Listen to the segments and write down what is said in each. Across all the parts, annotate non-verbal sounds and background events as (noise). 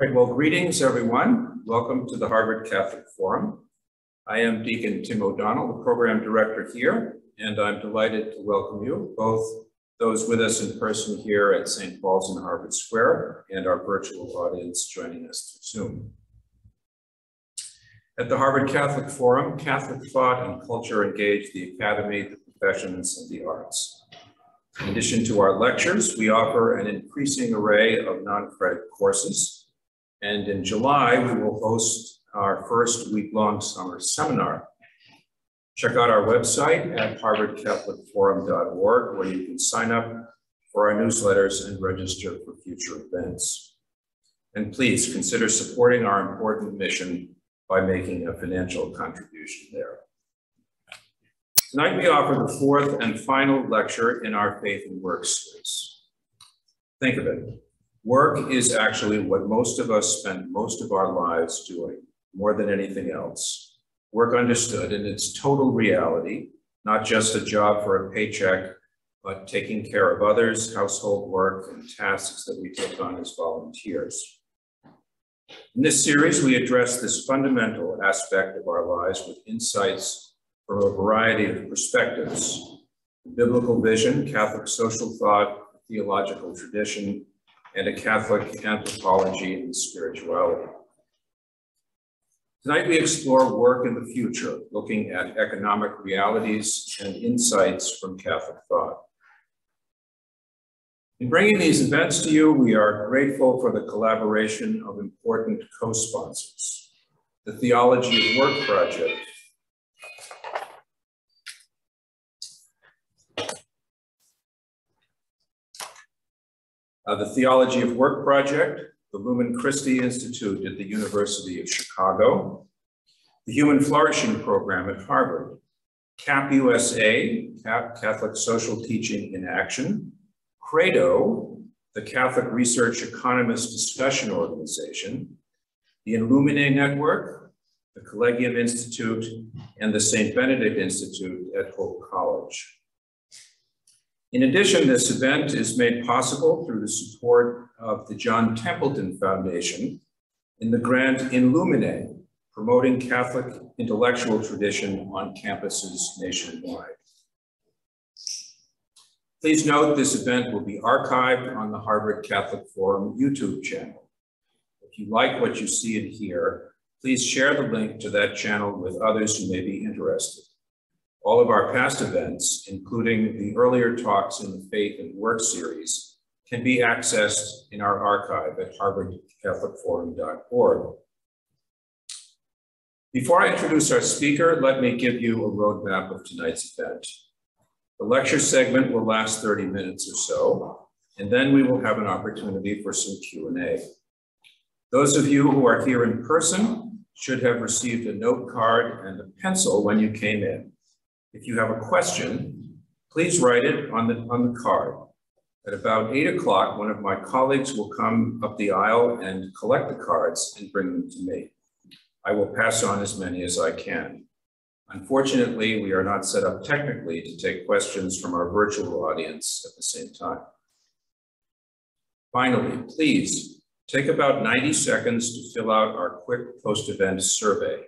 Right, well, greetings, everyone. Welcome to the Harvard Catholic Forum. I am Deacon Tim O'Donnell, the program director here, and I'm delighted to welcome you, both those with us in person here at St. Paul's in Harvard Square and our virtual audience joining us through Zoom. At the Harvard Catholic Forum, Catholic thought and culture engage the academy, the professions, and the arts. In addition to our lectures, we offer an increasing array of non-credit courses, and in July, we will host our first week-long summer seminar. Check out our website at harvardcatholicforum.org where you can sign up for our newsletters and register for future events. And please consider supporting our important mission by making a financial contribution there. Tonight we offer the fourth and final lecture in our Faith and Work series. Think of it, Work is actually what most of us spend most of our lives doing, more than anything else. Work understood in its total reality, not just a job for a paycheck, but taking care of others, household work, and tasks that we take on as volunteers. In this series, we address this fundamental aspect of our lives with insights from a variety of perspectives. Biblical vision, Catholic social thought, theological tradition, and a Catholic anthropology and spirituality. Tonight we explore work in the future, looking at economic realities and insights from Catholic thought. In bringing these events to you, we are grateful for the collaboration of important co-sponsors. The Theology of Work Project uh, the Theology of Work Project, the Lumen Christi Institute at the University of Chicago, the Human Flourishing Program at Harvard, CAP USA, CAP Catholic Social Teaching in Action, CREDO, the Catholic Research Economist Discussion Organization, the Illumine Network, the Collegium Institute, and the St. Benedict Institute at Hope College. In addition, this event is made possible through the support of the John Templeton Foundation in the grant In Lumine, promoting Catholic intellectual tradition on campuses nationwide. Please note this event will be archived on the Harvard Catholic Forum YouTube channel. If you like what you see and hear, please share the link to that channel with others who may be interested. All of our past events, including the earlier talks in the Faith and Work series, can be accessed in our archive at harvardcatholicforum.org. Before I introduce our speaker, let me give you a roadmap of tonight's event. The lecture segment will last 30 minutes or so, and then we will have an opportunity for some Q&A. Those of you who are here in person should have received a note card and a pencil when you came in. If you have a question, please write it on the, on the card. At about eight o'clock, one of my colleagues will come up the aisle and collect the cards and bring them to me. I will pass on as many as I can. Unfortunately, we are not set up technically to take questions from our virtual audience at the same time. Finally, please take about 90 seconds to fill out our quick post-event survey.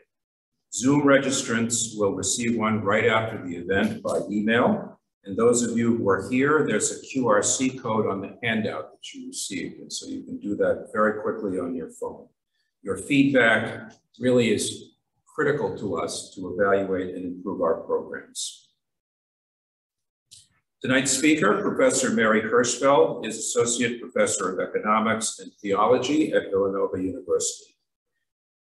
Zoom registrants will receive one right after the event by email. And those of you who are here, there's a QRC code on the handout that you received. And so you can do that very quickly on your phone. Your feedback really is critical to us to evaluate and improve our programs. Tonight's speaker, Professor Mary Hirschfeld, is Associate Professor of Economics and Theology at Villanova University.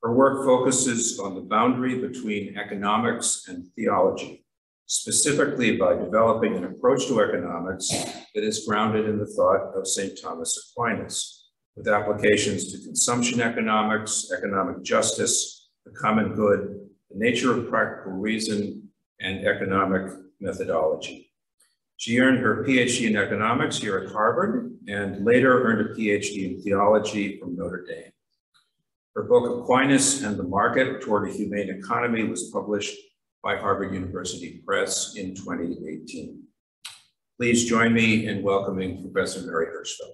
Her work focuses on the boundary between economics and theology, specifically by developing an approach to economics that is grounded in the thought of St. Thomas Aquinas, with applications to consumption economics, economic justice, the common good, the nature of practical reason, and economic methodology. She earned her PhD in economics here at Harvard and later earned a PhD in theology from Notre Dame. Her book, Aquinas and the Market Toward a Humane Economy, was published by Harvard University Press in 2018. Please join me in welcoming Professor Mary Hirschfeld.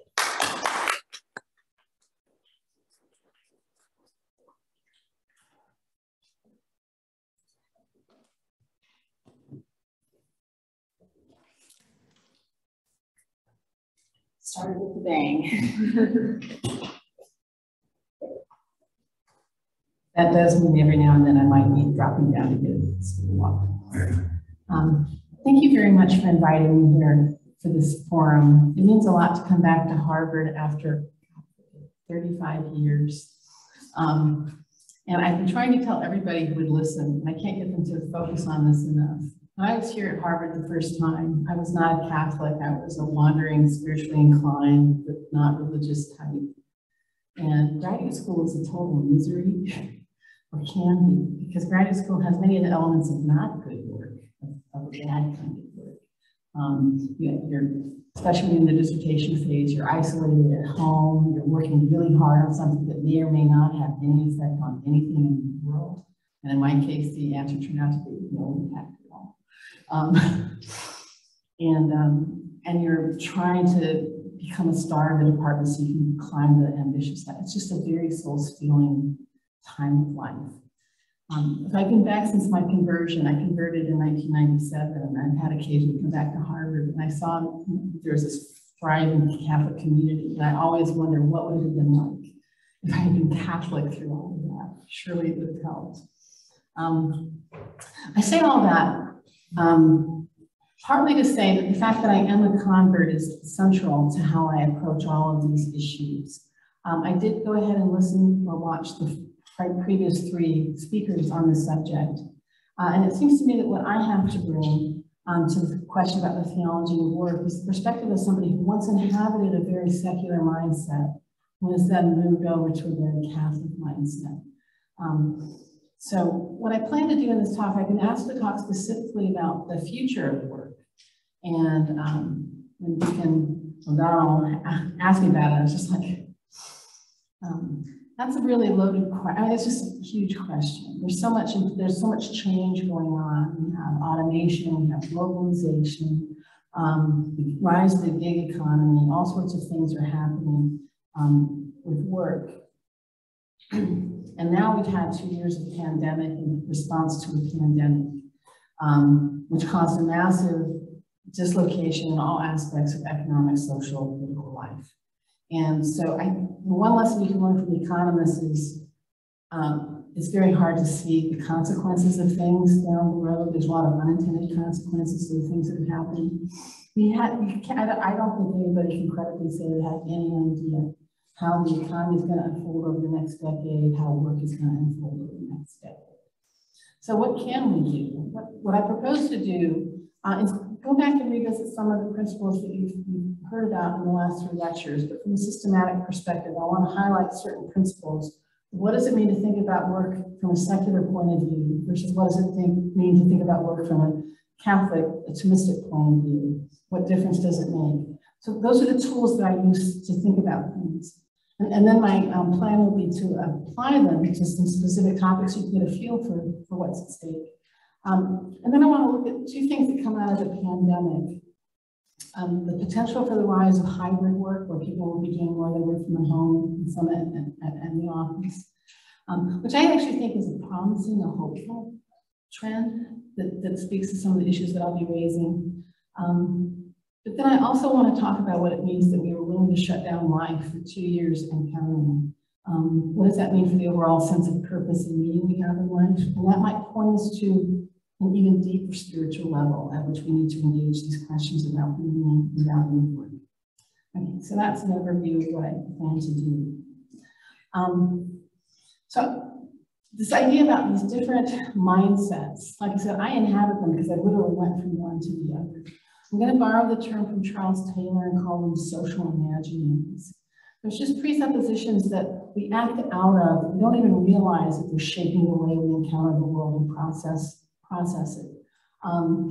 Started with the bang. (laughs) that does mean every now and then I might be dropping down to get a walk. Um, thank you very much for inviting me here for this forum. It means a lot to come back to Harvard after 35 years. Um, and I've been trying to tell everybody who would listen, I can't get them to focus on this enough. When I was here at Harvard the first time, I was not a Catholic. I was a wandering, spiritually inclined, but not religious type. And graduate school is a total misery, (laughs) or can be, because graduate school has many of the elements of not good work, of, of bad kind of work. Um, you you're, especially in the dissertation phase, you're isolated at home, you're working really hard on something that may or may not have any effect on anything in the world. And in my case, the answer turned out to be no impact at all. Um, (laughs) and, um, and you're trying to become a star of the department so you can climb the ambitious ladder. It's just a very soul-stealing time of life. Um, I've been back since my conversion. I converted in 1997 and I've had occasion to come back to Harvard and I saw there's this thriving Catholic community and I always wonder what would it have been like if I had been Catholic through all of that. Surely it would have helped. Um, I say all that um, partly to say that the fact that I am a convert is central to how I approach all of these issues. Um, I did go ahead and listen or watch the previous three speakers on this subject. Uh, and it seems to me that what I have to bring um, to the question about the theology of work is the perspective of somebody who once inhabited a very secular mindset and has then moved over to a very Catholic mindset. Um, so what I plan to do in this talk, I've been asked to talk specifically about the future of work. And um, when Deacon O'Donnell asked me about it, I was just like, um, that's a really loaded question. I mean, it's just a huge question. There's so much, there's so much change going on. We have automation, we have globalization, um, rise of the gig economy, all sorts of things are happening um, with work. and now we've had two years of pandemic in response to a pandemic, um, which caused a massive dislocation in all aspects of economic, social, political life. And so I, one lesson you can learn from economists is um, it's very hard to see the consequences of things down the road. There's a lot of unintended consequences of the things that have happened. We had, I don't think anybody can credibly say they had any idea how the economy is going to unfold over the next decade, how work is going to unfold over the next decade. So what can we do? What, what I propose to do uh, is go back and revisit some of the principles that you've, you've heard about in the last three lectures, but from a systematic perspective, I want to highlight certain principles. What does it mean to think about work from a secular point of view versus what does it think, mean to think about work from a Catholic, a Thomistic point of view? What difference does it make? So those are the tools that I use to think about things. And, and then my um, plan will be to apply them to some specific topics so you can get a feel for, for what's at stake. Um, and then I want to look at two things that come out of the pandemic. Um, the potential for the rise of hybrid work, where people will be doing more of their work from home and some at, at, at the office, um, which I actually think is a promising, a hopeful trend that, that speaks to some of the issues that I'll be raising. Um, but then I also want to talk about what it means that we were willing to shut down life for two years and counting. Um, what does that mean for the overall sense of purpose and meaning we have in life? And that might point us to an even deeper spiritual level at which we need to engage these questions about meaning and value work. Okay, so that's an overview of what I plan to do. Um, so this idea about these different mindsets, like I said, I inhabit them because I literally went from one to the other. I'm going to borrow the term from Charles Taylor and call them social imaginaries. There's just presuppositions that we act out of, we don't even realize that they're shaping the way we encounter the world and process process it. Um,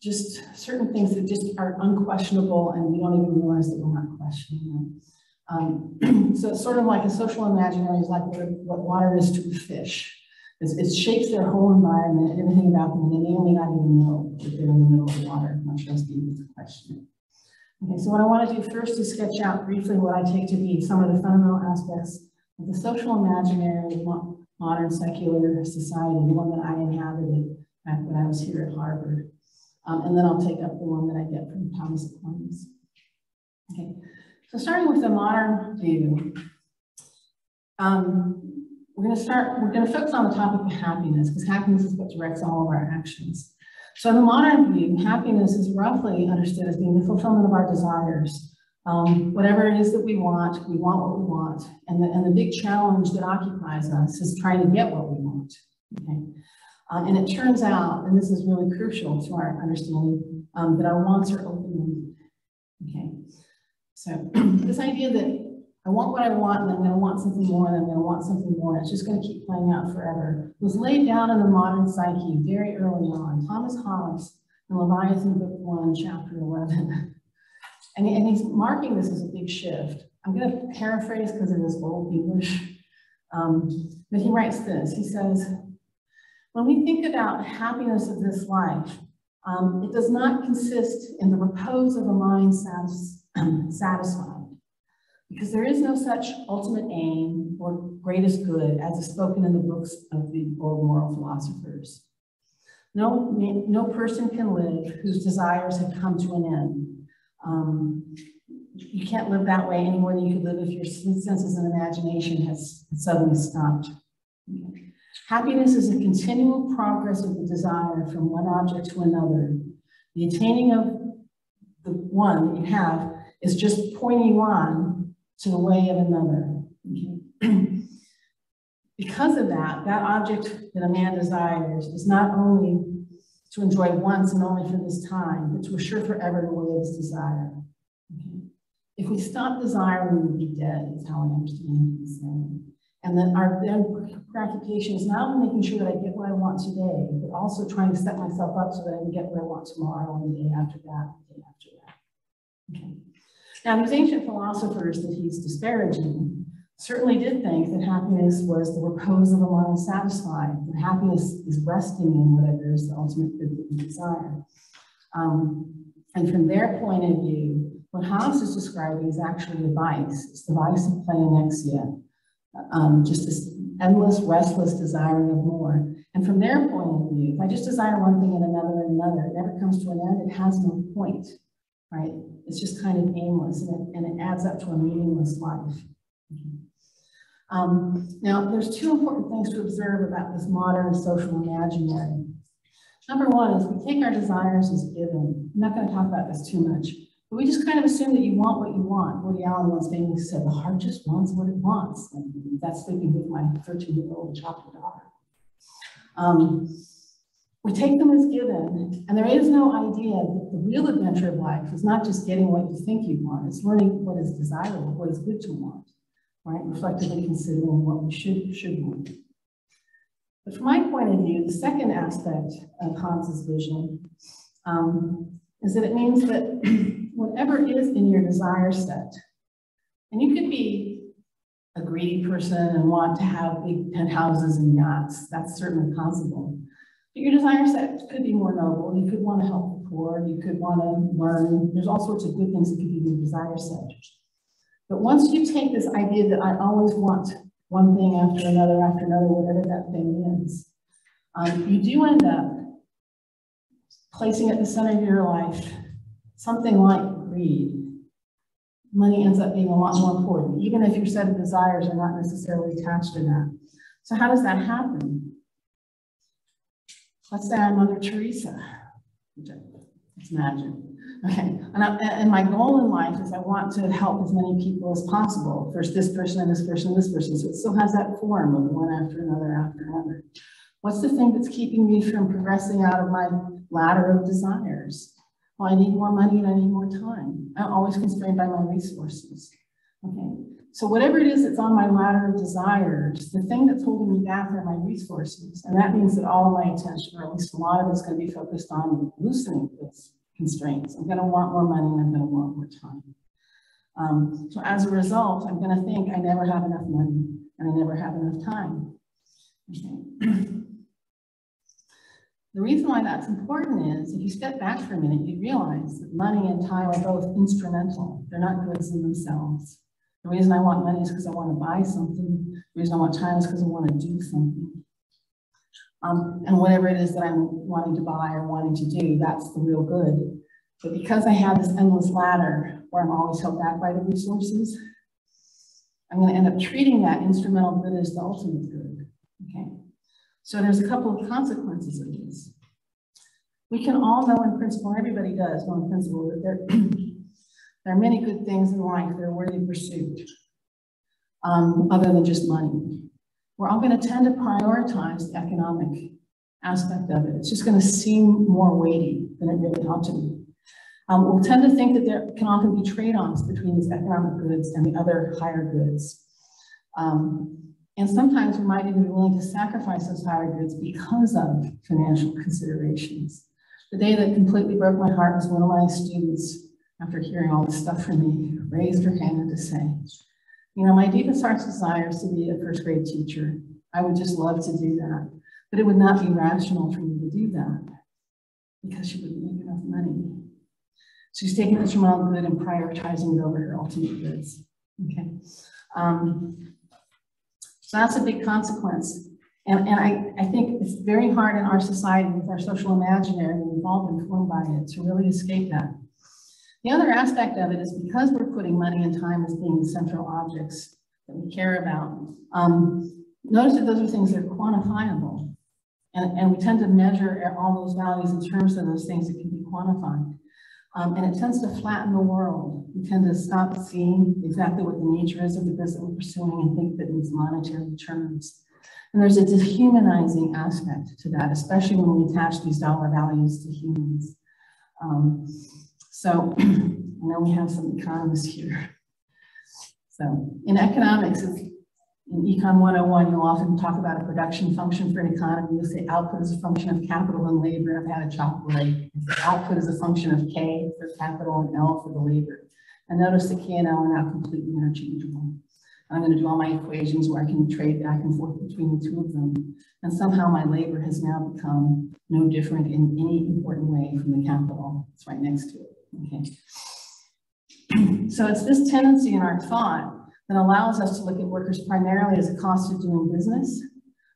just certain things that just are unquestionable and we don't even realize that we're not questioning them. Um, (clears throat) so it's sort of like a social imaginary is like what, water is to a fish. It's, it shapes their whole environment everything about them, and they may not even know that they're in the middle of the water, much less be able to question it. Okay, so what I want to do first is sketch out briefly what I take to be some of the fundamental aspects of the social imaginary modern secular society, the one that I inhabited back when I was here at Harvard. Um, and then I'll take up the one that I get from Thomas Aquinas. Okay, so starting with the modern view, um, we're going to start, we're going to focus on the topic of happiness because happiness is what directs all of our actions. So in the modern view, happiness is roughly understood as being the fulfillment of our desires. Um, whatever it is that we want, we want what we want. And the, and the big challenge that occupies us is trying to get what we want. Okay. Um, and it turns out, and this is really crucial to our understanding, um, that our wants are open-ended. Okay. So (clears throat) this idea that I want what I want, and I'm going to want something more, and I'm going to want something more. It's just going to keep playing out forever. Was laid down in the modern psyche very early on. Thomas Hobbes in Leviathan, Book 1, Chapter 11. And, and he's marking this as a big shift. I'm going to paraphrase because it is old English. Um, but he writes this. He says, when we think about happiness of this life, um, it does not consist in the repose of a mind satis satisfied because there is no such ultimate aim or greatest good as is spoken in the books of the old moral philosophers. No, no person can live whose desires have come to an end. Um, you can't live that way any more than you could live if your senses and imagination has suddenly stopped. Happiness is a continual progress of the desire from one object to another. The attaining of the one that you have is just pointing you on to the way of another. Okay? (clears throat) because of that, that object that a man desires is not only to enjoy once and only for this time, but to assure forever the way of his desire. Okay? If we stop desiring, we would be dead, is how I understand what saying. And then our then preoccupation is not only making sure that I get what I want today, but also trying to set myself up so that I can get what I want tomorrow and the day after that, the day after that. Okay. Now, these ancient philosophers that he's disparaging certainly did think that happiness was the repose of a mind satisfied, that happiness is resting in whatever is the ultimate good that we desire. Um, and from their point of view, what Hobbes is describing is actually a vice. It's the vice of pleonexia, um, just this endless, restless desiring of more. And from their point of view, if I just desire one thing and another and another, it never comes to an end, it has no point right? It's just kind of aimless and it, and it adds up to a meaningless life. Um, now, there's two important things to observe about this modern social imaginary. Number one is we take our desires as given. I'm not going to talk about this too much, but we just kind of assume that you want what you want. Woody Allen once famously said, the heart just wants what it wants. And that's sleeping with my 13-year-old chocolate daughter. Um, we take them as given, and there is no idea that the real adventure of life is not just getting what you think you want, it's learning what is desirable, what is good to want, right? Reflectively considering what we should, should want. But from my point of view, the second aspect of Hobbes's vision um, is that it means that (clears throat) whatever is in your desire set, and you could be a greedy person and want to have big penthouses and yachts, that's certainly possible. But your desire set could be more noble. You could want to help the poor. You could want to learn. There's all sorts of good things that could be in your desire set. But once you take this idea that I always want one thing after another after another, whatever that thing is, um, you do end up placing at the center of your life something like greed. Money ends up being a lot more important, even if your set of desires are not necessarily attached to that. So how does that happen? Let's say I'm Mother Teresa. Let's imagine. Okay, and, I, and my goal in life is I want to help as many people as possible. First this person and this person and this person. So it still has that form of one after another after another. What's the thing that's keeping me from progressing out of my ladder of desires? Well, I need more money and I need more time. I'm always constrained by my resources. Okay, so whatever it is that's on my ladder of desires, the thing that's holding me back are my resources. And that means that all of my attention, or at least a lot of it, is going to be focused on loosening those constraints. I'm going to want more money and I'm going to want more time. Um, so as a result, I'm going to think I never have enough money and I never have enough time. Okay. (clears throat) the reason why that's important is if you step back for a minute, you realize that money and time are both instrumental. They're not goods in themselves. The reason I want money is because I want to buy something. The reason I want time is because I want to do something. Um, and whatever it is that I'm wanting to buy or wanting to do, that's the real good. But because I have this endless ladder where I'm always held back by the resources, I'm going to end up treating that instrumental good as the ultimate good. Okay. So there's a couple of consequences of this. We can all know in principle, everybody does know in principle, that there, (clears throat) there are many good things in life that are worthy of pursuit, um, other than just money. We're all going to tend to prioritize the economic aspect of it. It's just going to seem more weighty than it really ought to be. Um, we'll tend to think that there can often be trade-offs between these economic goods and the other higher goods. Um, and sometimes we might even be willing to sacrifice those higher goods because of financial considerations. The day that completely broke my heart was one of my students, after hearing all this stuff from me, raised her hand to say, you know, my deepest heart's desire is to be a first grade teacher. I would just love to do that, but it would not be rational for me to do that because she wouldn't make enough money. She's taking the small good and prioritizing it over her ultimate goods. Okay. Um, so that's a big consequence. And, and I, I think it's very hard in our society with our social imaginary, we've all been formed by it, to really escape that. The other aspect of it is because we're putting money and time as being the central objects that we care about, um, notice that those are things that are quantifiable. And, and we tend to measure all those values in terms of those things that can be quantified. Um, and it tends to flatten the world. We tend to stop seeing exactly what the nature is of the business we're pursuing and think that it's monetary terms. And there's a dehumanizing aspect to that, especially when we attach these dollar values to humans. Um, so (clears throat) I know we have some economists here. So in economics, in Econ 101, you'll often talk about a production function for an economy. You'll say output is a function of capital and labor. I've had a chocolate. Output is a function of K for capital and L for the labor. And notice the K and L are now completely interchangeable. I'm going to do all my equations where I can trade back and forth between the two of them. And somehow my labor has now become no different in any important way from the capital. It's right next to it. Okay. so it's this tendency in our thought that allows us to look at workers primarily as a cost of doing business,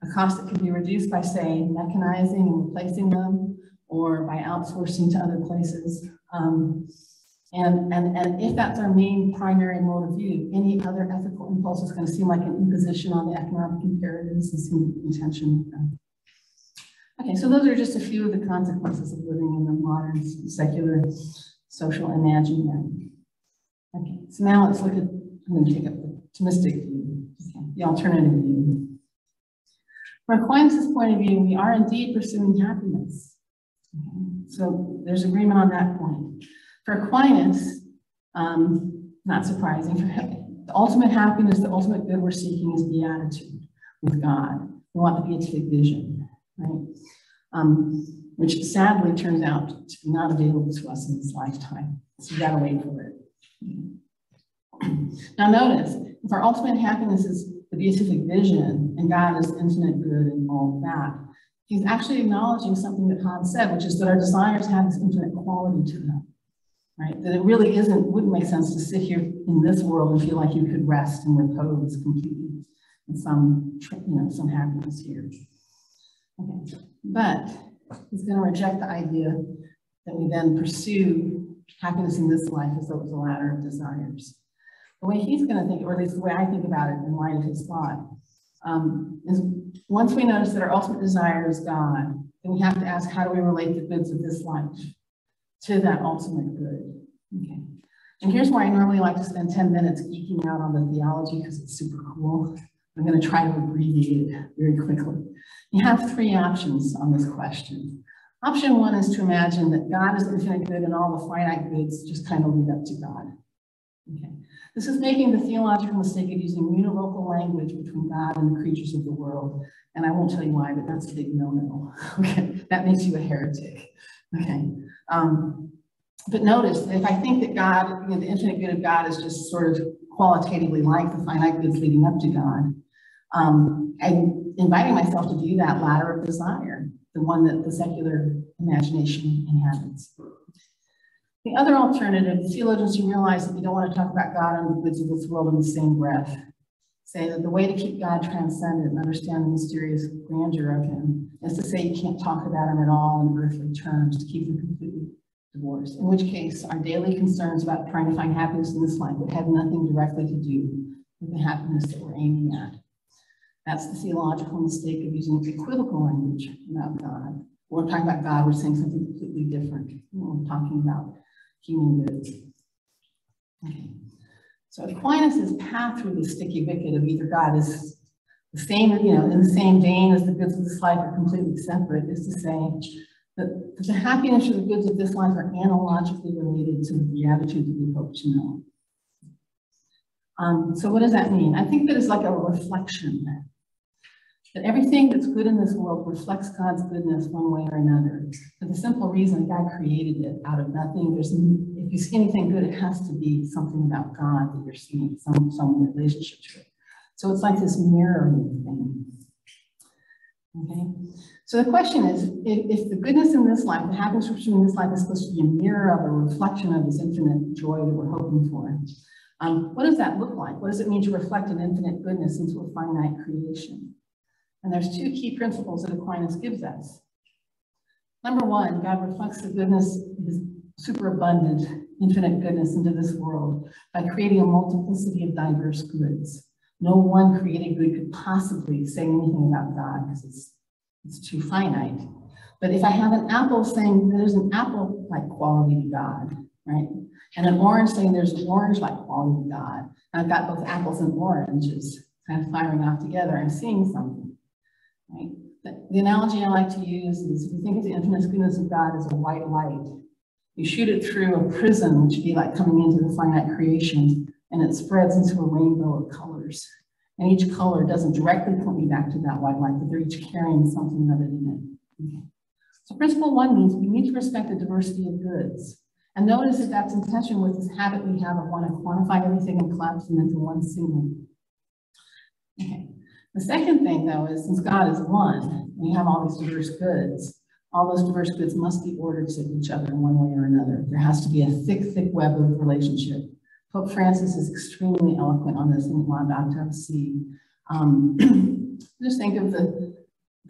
a cost that can be reduced by, say, mechanizing and replacing them, or by outsourcing to other places. Um, and, and, and if that's our main primary mode of view, any other ethical impulse is going to seem like an imposition on the economic imperatives and seem in tension with them. Okay, so those are just a few of the consequences of living in the modern secular social imaginary. Okay, so now let's look at I'm going to take up the Thomistic view, okay, the alternative view. From Aquinas' point of view, we are indeed pursuing happiness. Okay? So there's agreement on that point. For Aquinas, um, not surprising, for the ultimate happiness, the ultimate good we're seeking is beatitude with God. We want the beatific vision, right? Um, which sadly turns out to be not available to us in this lifetime. So we gotta wait for it. Now notice, if our ultimate happiness is the beatific vision and God is infinite good and all that, he's actually acknowledging something that Hobbes said, which is that our desires have this infinite quality to them, right? That it really isn't, wouldn't make sense to sit here in this world and feel like you could rest and repose completely in some, you know, some happiness here. Okay, but he's going to reject the idea that we then pursue happiness in this life as though it was a ladder of desires the way he's going to think, or at least the way I think about it in light of his thought, um, is once we notice that our ultimate desire is God, then we have to ask, how do we relate the goods of this life to that ultimate good? Okay. And here's where I normally like to spend 10 minutes geeking out on the theology because it's super cool. I'm going to try to abbreviate it very quickly. You have three options on this question. Option one is to imagine that God is infinite good and all the finite goods just kind of lead up to God. Okay. This is making the theological mistake of using univocal language between God and the creatures of the world. And I won't tell you why, but that's a big no-no. (laughs) Okay, that makes you a heretic. Okay. Um, but notice if I think that God, you know, the infinite good of God is just sort of qualitatively like the finite goods leading up to God, um, I'm inviting myself to view that ladder of desire, the one that the secular imagination inhabits. The other alternative, theologians who realize that we don't want to talk about God and the goods of this world in the same breath, say that the way to keep God transcendent and understand the mysterious grandeur of him is to say you can't talk about him at all in earthly terms, to keep him completely divorced, in which case our daily concerns about trying to find happiness in this life would have nothing directly to do with the happiness that we're aiming at. That's the theological mistake of using equivocal language about God. We're talking about God, we're saying something completely different we're talking about human goods. Okay. So Aquinas' path through the sticky wicket of either God is the same, you know, in the same vein as the goods of this life are completely separate, is to say that the happiness or the goods of this life are analogically related to the beatitude that we hope to know. Um, so what does that mean? I think that it's like a reflection that everything that's good in this world reflects God's goodness one way or another. For the simple reason that God created it out of nothing. There's if you see anything good, it has to be something about God that you're seeing some some relationship to it. So it's like this mirroring thing. Okay. So the question is, if, if the goodness in this life, happiness we're in this life is supposed to be a mirror of a reflection of this infinite joy that we're hoping for, um, what does that look like? What does it mean to reflect an infinite goodness into a finite creation? And there's two key principles that Aquinas gives us. Number one, God reflects the goodness, his superabundant, infinite goodness into this world by creating a multiplicity of diverse goods. No one created good could possibly say anything about God because it's, it's too finite. But if I have an apple saying there's an apple-like quality to God, right? And an orange saying there's an orange-like quality oh to God, I've got both apples and oranges kind of firing off together, I'm seeing something, right? The, the analogy I like to use is if you think of the infinite goodness of God as a white light, you shoot it through a prism, which would be like coming into the finite creation, and it spreads into a rainbow of colors. And each color doesn't directly point me back to that white light, but they're each carrying something of it in it. Okay. So principle one means we need to respect the diversity of goods. And notice that that's in tension with this habit we have of wanting to quantify everything and collapse them into one single. Okay. The second thing, though, is since God is one, we have all these diverse goods, all those diverse goods must be ordered to each other in one way or another. There has to be a thick, thick web of relationship. Pope Francis is extremely eloquent on this in Laudato Si. Um, (clears throat) just think of the,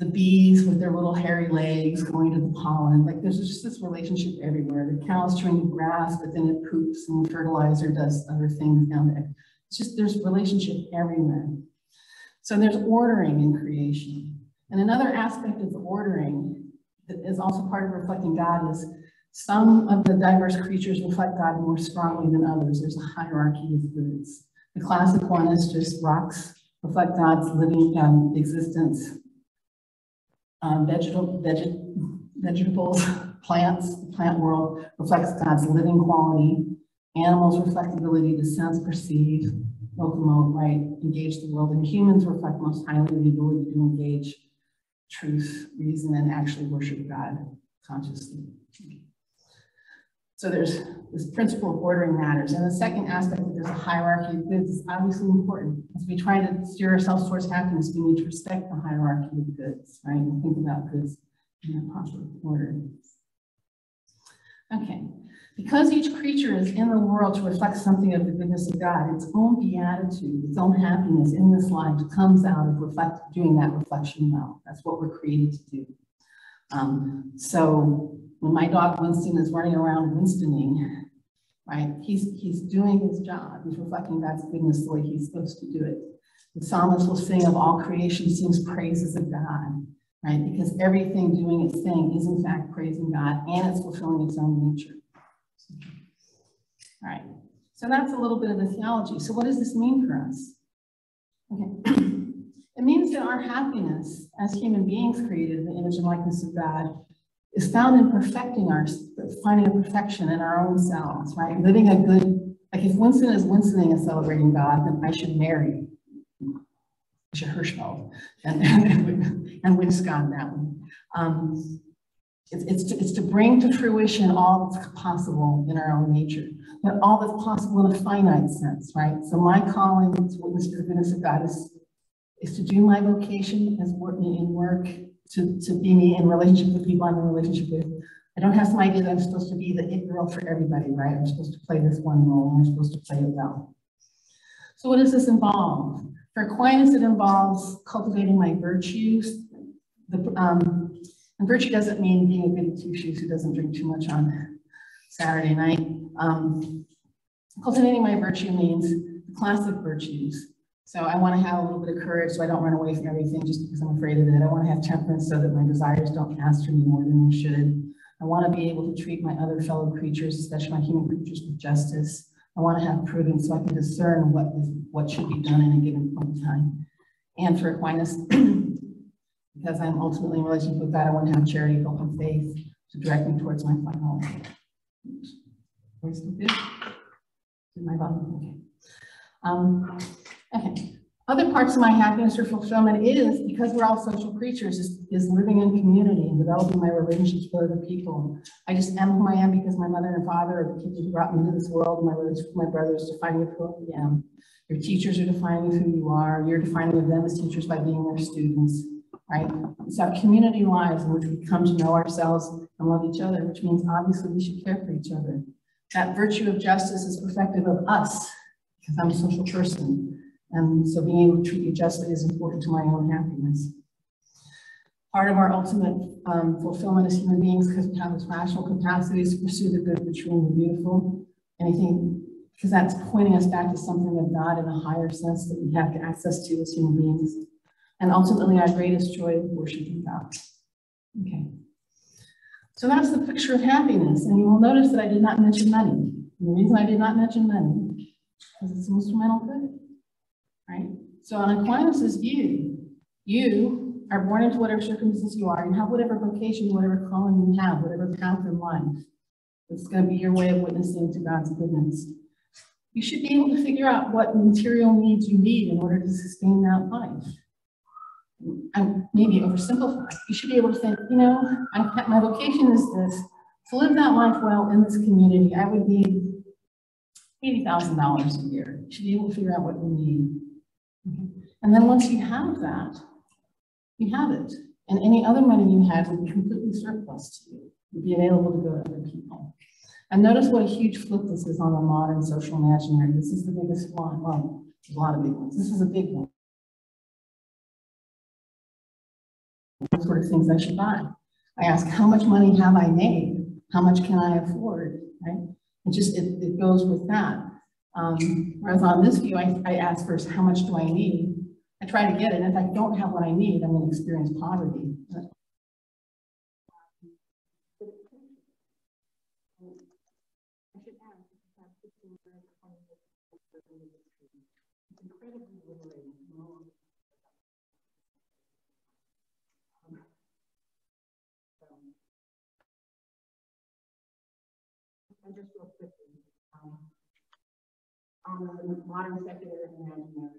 the bees with their little hairy legs going to the pollen. Like there's just this relationship everywhere. The cow's chewing the grass, but then it poops and the fertilizer does other things down there. It's just there's relationship everywhere. So there's ordering in creation. And another aspect of the ordering that is also part of reflecting God is some of the diverse creatures reflect God more strongly than others. There's a hierarchy of goods. The classic one is just rocks reflect God's living um, existence. Um, vegetal, veget, vegetables, (laughs) plants, the plant world reflects God's living quality. Animals reflect ability to sense, perceive, locomote, right, engage the world. And humans reflect most highly the ability to engage truth, reason, and actually worship God consciously. So there's this principle of ordering matters. And the second aspect that there's a hierarchy of goods is obviously important. As we try to steer ourselves towards happiness, we need to respect the hierarchy of goods, right? And think about goods in a proper order. Okay, because each creature is in the world to reflect something of the goodness of God, its own beatitude, its own happiness in this life comes out of reflect, doing that reflection well. That's what we're created to do. Um, so when my dog Winston is running around Winstoning, right, he's, he's doing his job. He's reflecting God's goodness the way he's supposed to do it. The psalmist will sing of all creation sings praises of God, right? Because everything doing its thing is in fact praising God and it's fulfilling its own nature. All right, so that's a little bit of the theology. So what does this mean for us? Okay, (clears throat) it means that our happiness as human beings created in the image and likeness of God is found in perfecting our, finding a perfection in our own selves, right? Living a good, like if Winston is Winstoning and celebrating God, then I should Mary Hirschfeld and, (laughs) and, and win Scott that one. Um, it's, it's, to, it's to bring to fruition all that's possible in our own nature, but all that's possible in a finite sense, right? So my calling to witness to the goodness of God is, is to do my vocation as working in work to, to be me in relationship with people I'm in relationship with. I don't have some idea that I'm supposed to be the it girl for everybody, right? I'm supposed to play this one role and I'm supposed to play it well. So what does this involve? For Aquinas, it involves cultivating my virtues. The, um, and virtue doesn't mean being a goody two shoes who doesn't drink too much on Saturday night. Um, cultivating my virtue means the classic virtues. So I want to have a little bit of courage so I don't run away from everything just because I'm afraid of it. I want to have temperance so that my desires don't master me more than they should. I want to be able to treat my other fellow creatures, especially my human creatures, with justice. I want to have prudence so I can discern what is, what should be done in a given point in time. And for Aquinas, (clears throat) because I'm ultimately in relationship with God, I want to have charity, hope, and faith to direct me towards my final. Still good? Did my button? Okay. Um, okay. Other parts of my happiness or fulfillment is because we're all social creatures, is, is living in community and developing my relationships with other people. I just am who I am because my mother and father are the people who brought me into this world. My brothers, my brothers define who I am. Your teachers are defining who you are. You're defining them as teachers by being their students, right? It's our community lives in which we come to know ourselves and love each other, which means obviously we should care for each other. That virtue of justice is perfective of us because I'm a social person. And so being able to treat you justly is important to my own happiness. Part of our ultimate um, fulfillment as human beings, because we have this rational capacity to pursue the good, the true, and the beautiful. And I think because that's pointing us back to something of God in a higher sense that we have access to as human beings. And ultimately, our greatest joy is worshiping God. Okay. So that's the picture of happiness. And you will notice that I did not mention money. And the reason I did not mention money is it's an instrumental good right? So on Aquinas' view, you are born into whatever circumstances you are, and have whatever vocation, whatever calling you have, whatever path in life. It's going to be your way of witnessing to God's goodness. You should be able to figure out what material needs you need in order to sustain that life. And maybe oversimplify. You should be able to think, you know, I, my vocation is this. To live that life well in this community, I would need $80,000 a year. You should be able to figure out what you need. Mm-hmm. And then once you have that, you have it. And any other money you had would be completely surplus to you, would be available to go to other people. And notice what a huge flip this is on the modern social imaginary. This is the biggest one. Well, a lot of big ones. This is a big one. What sort of things I should buy. I ask, how much money have I made? How much can I afford? Right? It just, it, it goes with that. Um, whereas on this view, I, I ask first, how much do I need? I try to get it. And if I don't have what I need, I'm going to experience poverty. And just real quickly, um, on modern secular imaginary.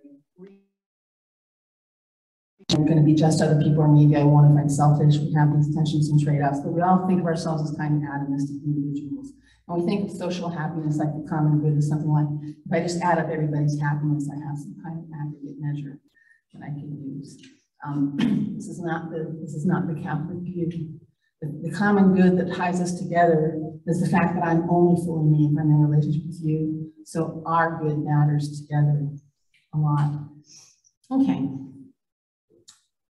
I'm going to be just other people, or maybe I want to find selfish. We have these tensions and trade-offs, but we all think of ourselves as kind of atomistic individuals. And we think of social happiness like the common good is something like, if I just add up everybody's happiness, I have some kind of aggregate measure that I can use. Um, (clears throat) this is not the this is not the Catholic view. The, the, common good that ties us together is the fact that I'm only fully me if I'm in a relationship with you. So our good matters together a lot. Okay.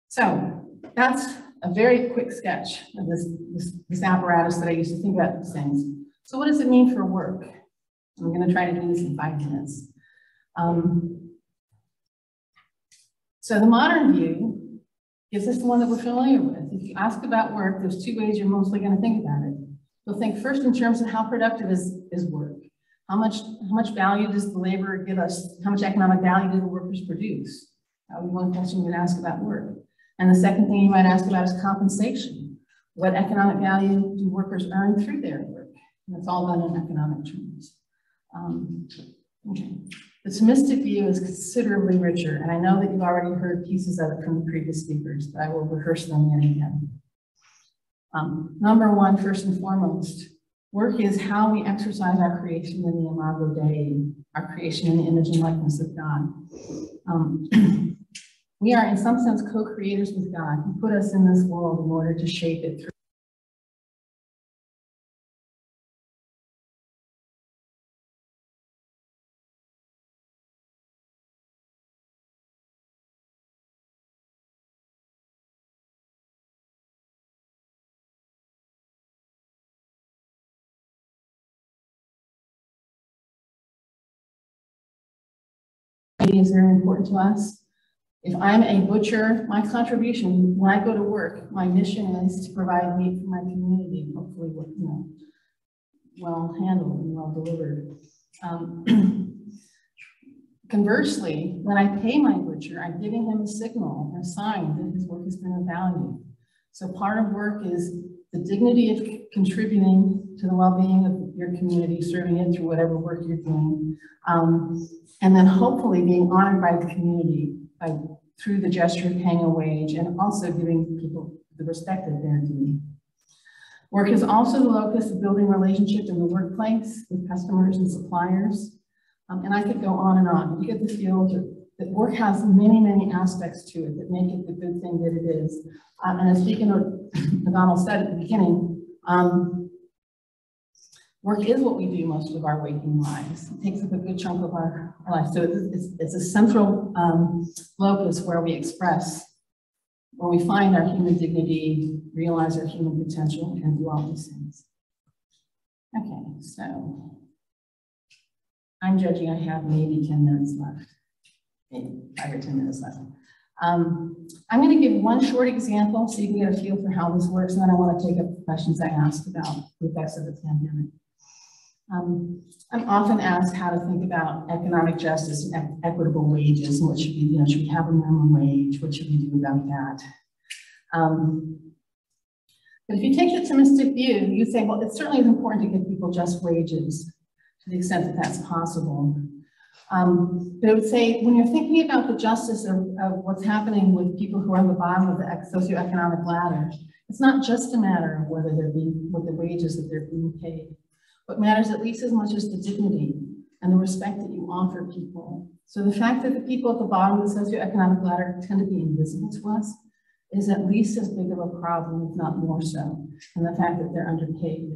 So that's a very quick sketch of this, this, this apparatus that I used to think about these things. So what does it mean for work? I'm going to try to do this in five minutes. Um, so the modern view is this the one that we're familiar with? If you ask about work, there's two ways you're mostly going to think about it. You'll think first in terms of how productive is, is work. How much, how much value does the labor give us? How much economic value do the workers produce? That would be one question you would ask about work. And the second thing you might ask about is compensation. What economic value do workers earn through their work? And it's all done in economic terms. Um, okay. The Thomistic view is considerably richer, and I know that you've already heard pieces of it from the previous speakers, but I will rehearse them yet again. Um, number one, first and foremost, work is how we exercise our creation in the imago Dei, our creation in the image and likeness of God. Um, (clears throat) we are, in some sense, co-creators with God. He put us in this world in order to shape it through very important to us. If I'm a butcher, my contribution, when I go to work, my mission is to provide meat for my community, hopefully, you know, well handled and well delivered. Um, (clears throat) Conversely, when I pay my butcher, I'm giving him a signal, a sign that his work has been of value. So part of work is the dignity of contributing to the well-being of your community, serving it through whatever work you're doing, um, and then hopefully being honored by the community by, through the gesture of paying a wage and also giving people the respect that they're due. Work is also the locus of building relationships in the workplace with customers and suppliers. Um, and I could go on and on. You get the feel that, work has many, many aspects to it that make it the good thing that it is. Um, and as Deacon O'Donnell said at the beginning, um, work is what we do most of our waking lives. It takes up a good chunk of our, life. So it's, it's, it's a central um, locus where we express, where we find our human dignity, realize our human potential, and do all these things. Okay, so I'm judging I have maybe 10 minutes left, maybe five or 10 minutes left. Um, I'm going to give one short example so you can get a feel for how this works, and then I want to take up the questions I asked about the effects of the pandemic. Um, I'm often asked how to think about economic justice and equitable wages, and what should be, you know, should we have a minimum wage? What should we do about that? Um, but if you take the optimistic view, you say, well, it certainly is important to give people just wages to the extent that that's possible. Um, but I would say when you're thinking about the justice of, of what's happening with people who are on the bottom of the socioeconomic ladder, it's not just a matter of whether they're being, what the wages that they're being paid. What matters at least as much as the dignity and the respect that you offer people. So the fact that the people at the bottom of the socioeconomic ladder tend to be invisible to us is at least as big of a problem, if not more so, than the fact that they're underpaid.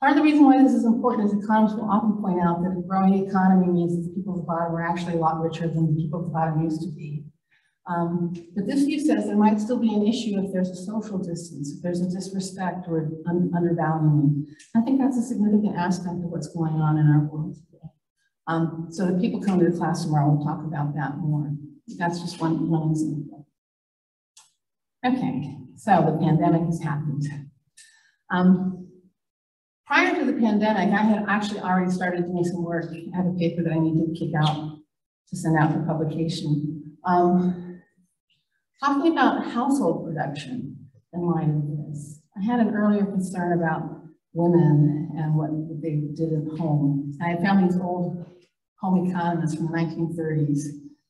Part of the reason why this is important is economists will often point out that a growing economy means that the people at the bottom are actually a lot richer than the people at the bottom used to be. Um, but this view says there might still be an issue if there's a social distance, if there's a disrespect or un undervaluing. I think that's a significant aspect of what's going on in our world today. Um, so the people come to the class tomorrow, we'll talk about that more. That's just one, one example. Okay, so the pandemic has happened. Um, Prior to the pandemic, I had actually already started doing some work. I had a paper that I needed to kick out to send out for publication. Um, talking about household production in light of this. I had an earlier concern about women and what they did at home. I had found these old home economists from the 1930s,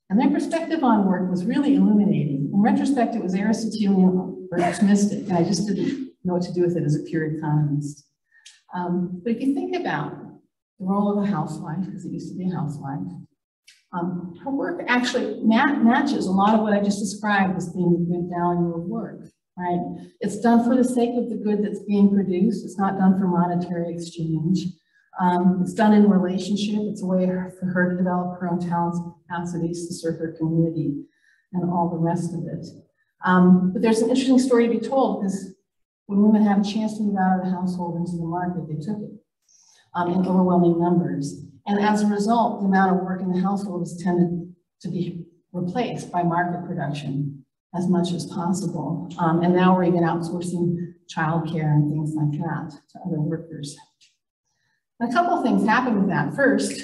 and their perspective on work was really illuminating. In retrospect, it was Aristotelian or Thomistic, and I just didn't know what to do with it as a pure economist. Um, but if you think about the role of a housewife, because it used to be a housewife, um, her work actually mat matches a lot of what I just described as being the good value of work, right? It's done for the sake of the good that's being produced. It's not done for monetary exchange. Um, it's done in relationship. It's a way for her to develop her own talents and capacities to serve her community and all the rest of it. Um, but there's an interesting story to be told because when women had a chance to move out of the household into the market, they took it um, in overwhelming numbers. And as a result, the amount of work in the household has tended to be replaced by market production as much as possible. Um, and now we're even outsourcing childcare and things like that to other workers. a couple things happen with that. First,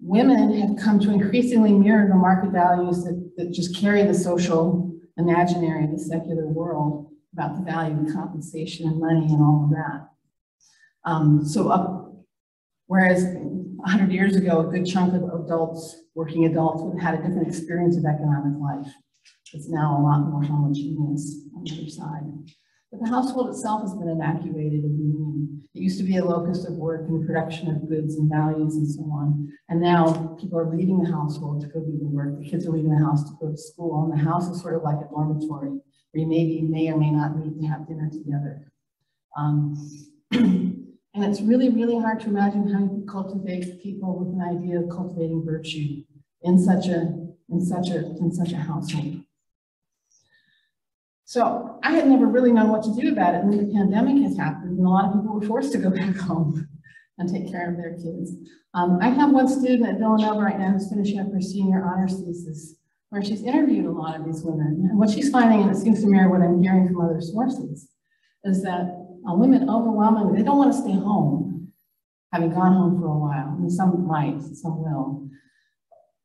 women have come to increasingly mirror the market values that, that just carry the social imaginary of the secular world about the value of compensation and money and all of that. Um, so up, whereas 100 years ago, a good chunk of adults, working adults, would have had a different experience of economic life. It's now a lot more homogeneous on the other side. But the household itself has been evacuated of meaning. It used to be a locus of work and production of goods and values and so on. And now people are leaving the household to go do the work. The kids are leaving the house to go to school. And the house is sort of like a dormitory where you maybe may or may not need to have dinner together. Um, (clears throat) and it's really, really hard to imagine how you cultivate people with an idea of cultivating virtue in such a in such a in such a household. So I had never really known what to do about it, and then the pandemic has happened, and a lot of people were forced to go (laughs) back home. and take care of their kids. Um, I have one student at Villanova right now who's finishing up her senior honors thesis, where she's interviewed a lot of these women. And what she's finding, and it seems to mirror what I'm hearing from other sources, is that women overwhelmingly, they don't want to stay home, having gone home for a while. I mean, some might, some will.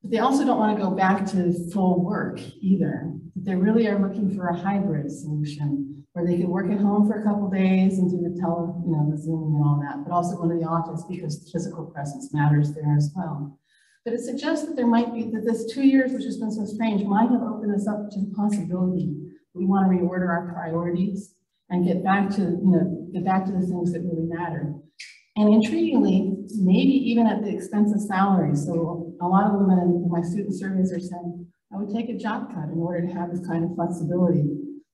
But they also don't want to go back to full work either. They really are looking for a hybrid solution where they can work at home for a couple days and do the tele, you know, the Zoom and all that, but also go to the office because physical presence matters there as well. But it suggests that there might be, that this two years, which has been so strange, might have opened us up to the possibility we want to reorder our priorities and get back to, you know, get back to the things that really matter. And intriguingly, maybe even at the expense of salary. So a lot of women in my student surveys are saying, I would take a job cut in order to have this kind of flexibility.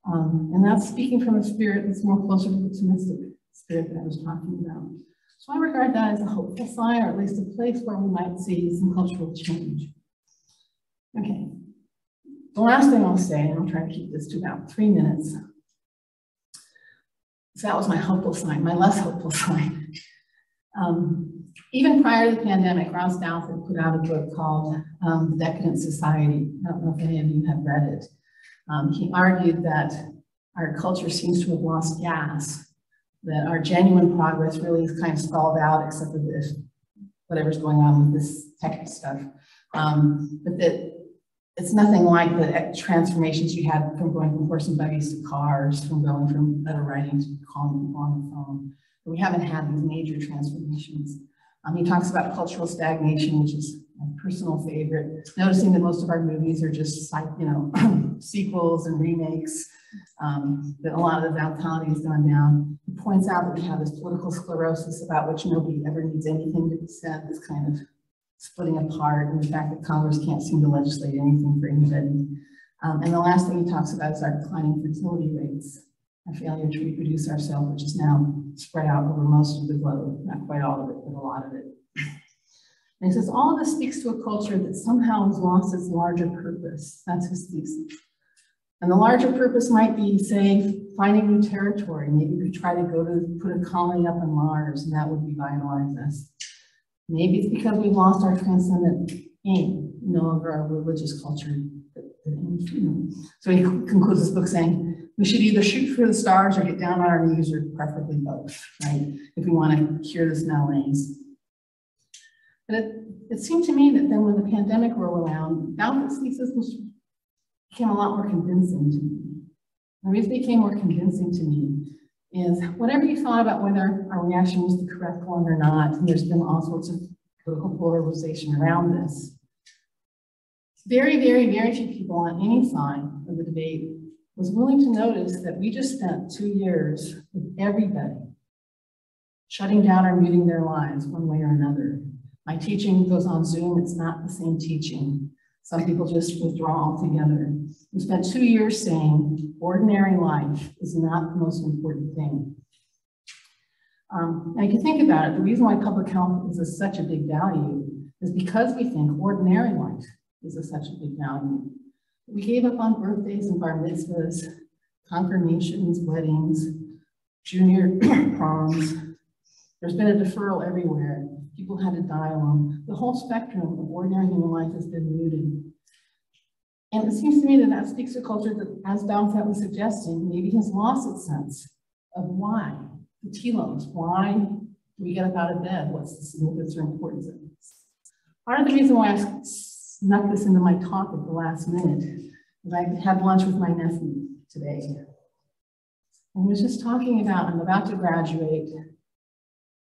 Um, and that's speaking from a spirit that's more closer to the optimistic spirit that I was talking about. So I regard that as a hopeful sign, or at least a place where we might see some cultural change. Okay. The last thing I'll say, and I'll try to keep this to about three minutes. So that was my hopeful sign, my less hopeful (laughs) sign. Um, even prior to the pandemic, Ross Douthat put out a book called um, The Decadent Society. I don't know if any of you have read it. Um, he argued that our culture seems to have lost gas, that our genuine progress really is kind of stalled out, except for this, whatever's going on with this tech stuff. Um, but that it's nothing like the transformations you had from going from horse and buggies to cars, from going from letter writing to calling on the phone. We haven't had these major transformations. Um, he talks about cultural stagnation, which is my personal favorite, noticing that most of our movies are just, you know, (clears throat) sequels and remakes, um, that a lot of the vitality has gone down. He points out that we have this political sclerosis about which nobody ever needs anything to be said, this kind of splitting apart, and the fact that Congress can't seem to legislate anything for anybody. Um, and the last thing he talks about is our declining fertility rates our failure to reproduce ourselves, which is now spread out over most of the globe, not quite all of it, but a lot of it. And he says, all of this speaks to a culture that somehow has lost its larger purpose. That's his thesis. And the larger purpose might be, say, finding new territory. Maybe we could try to go to put a colony up on Mars, and that would revitalize us. Maybe it's because we've lost our transcendent aim, no longer our religious culture. So he concludes this book saying, we should either shoot for the stars or get down on our knees or preferably both, right? If we want to cure this malaise. But it, it seemed to me that then when the pandemic rolled around, Douthat's thesis became a lot more convincing to me. The reason it became more convincing to me is whatever you thought about whether our reaction was the correct one or not, and there's been all sorts of political polarization around this. Very, very, very few people on any side of the debate was willing to notice that we just spent two years with everybody shutting down or muting their lives one way or another. My teaching goes on Zoom, it's not the same teaching. Some people just withdraw altogether. We spent two years saying ordinary life is not the most important thing. Um, and if you think about it, the reason why public health is such a big value is because we think ordinary life is such a big value. We gave up on birthdays and bar mitzvahs, confirmations, weddings, junior (coughs) proms. There's been a deferral everywhere. People had a on. The whole spectrum of ordinary human life has been muted. And it seems to me that that speaks to culture that, as Douthat was suggesting, maybe has lost its sense of why, the telos, why do we get up out of bed? What's the significance or importance of this? Part of the reason why I snuck this into my talk at the last minute. is I had lunch with my nephew today. And he was just talking about, I'm about to graduate,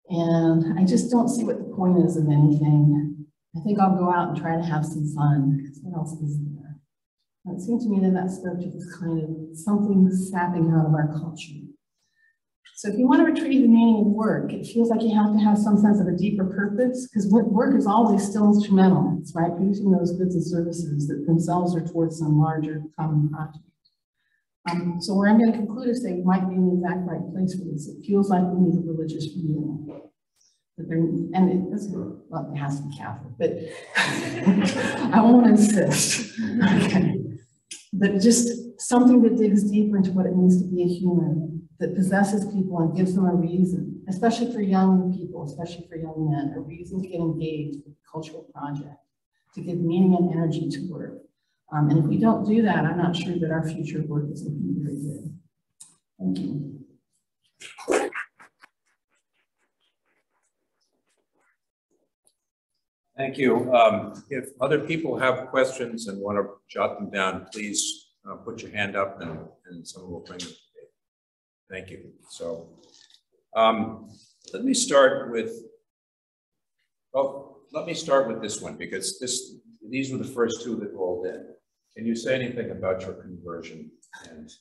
and I just don't see what the point is of anything. I think I'll go out and try to have some fun, because what else is there? It seemed to me that that spoke to this kind of something sapping out of our culture. So if you want to retrieve the meaning of work, it feels like you have to have some sense of a deeper purpose because work is always still instrumental. It's right producing those goods and services that themselves are towards some larger common project. Um, so where I'm going to conclude is saying we might be in the exact right place for this. It feels like we need a religious renewal. But there, and it doesn't, well, it has to be Catholic, but (laughs) I won't insist. Okay. But just something that digs deeper into what it means to be a human that possesses people and gives them a reason, especially for young people, especially for young men, a reason to get engaged with a cultural project, to give meaning and energy to work. Um, and if we don't do that, I'm not sure that our future work is looking very good. Thank you. Thank you. Um, if other people have questions and want to jot them down, please uh, put your hand up and, and someone will bring them to me. Thank you. So um, let me start with, oh, let me start with this one because this, these were the first two that rolled in. Can you say anything about your conversion and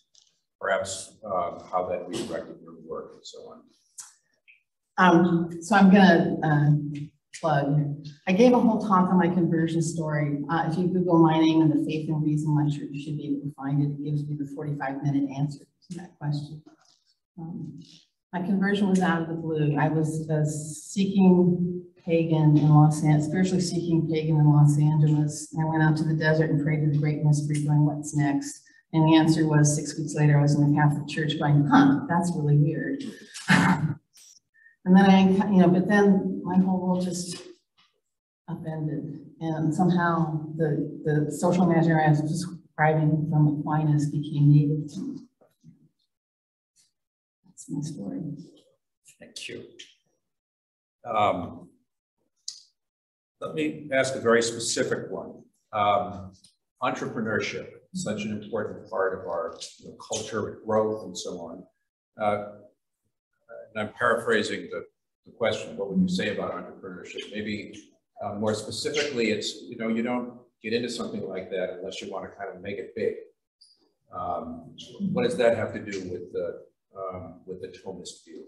perhaps uh, how that redirected your work and so on? Um, so I'm gonna uh, plug. I gave a whole talk on my conversion story. Uh, if you Google my name and the Faith and Reason lecture, you should be able to find it. It gives you the 45 minute answer to that question. Um, my conversion was out of the blue. I was uh, seeking pagan in Los Angeles, spiritually seeking pagan in Los Angeles. I went out to the desert and prayed to the great mystery, going, what's next? And the answer was six weeks later, I was in the Catholic Church going, huh, that's really weird. and then I, you know, but then my whole world just upended. And somehow the, the social measure I was describing from Aquinas became native to me. That's my story. Thank you. Um, let me ask a very specific one. Um, entrepreneurship, such an important part of our you know, culture, growth, and so on. Uh, and I'm paraphrasing the, the, question, what would you say about entrepreneurship? Maybe uh, more specifically, it's, you know, you don't get into something like that unless you want to kind of make it big. Um, what does that have to do with the, um, with the Thomist view?